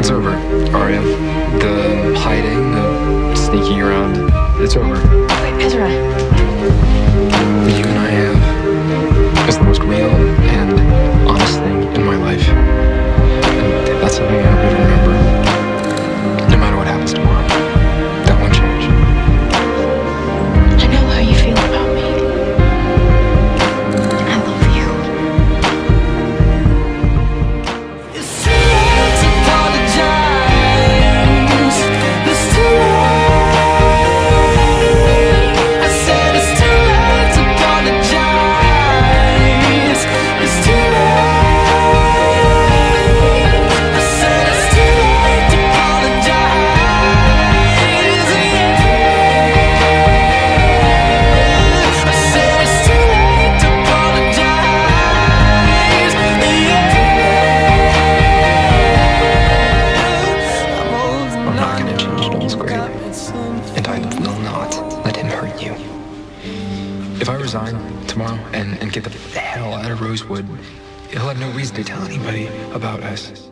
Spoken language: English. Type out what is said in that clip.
It's over, Aria. The hiding, the sneaking around, it's over. Wait, Ezra. you. If I resign tomorrow and, and get the hell out of Rosewood, he'll have no reason to tell anybody about us.